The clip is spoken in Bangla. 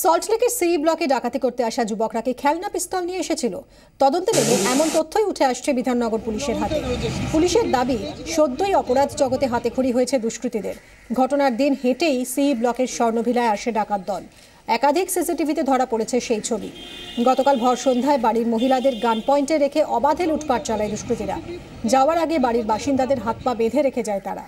সল্টলেকের সি ব্লকে ডাকাতি করতে আসা যুবকরা কি খেলনা পিস্তল নিয়ে এসেছিল। তদন্তে নেমে এমন তথ্যই উঠে আসছে বিধাননগর পুলিশের হাতে। পুলিশের দাবি, সদ্যই অপরাধ জগতে হাতেখড়ি হয়েছে দুষ্কৃতীদের। ঘটনার দিন হেঁটেই সি ব্লকের স্বর্ণভিলায় আসে ডাকাত দল। একাধিক সিসিটিভিতে ধরা পড়েছে সেই ছবি। গতকাল ভর সন্ধ্যায় বাড়ির মহিলাদের গান পয়েন্টে রেখে অবাধে লুটপাট চালায় দুষ্কৃতীরা। যাওয়ার আগে বাড়ির বাসিন্দাদের হাত পা বেঁধে রেখে যায় তারা।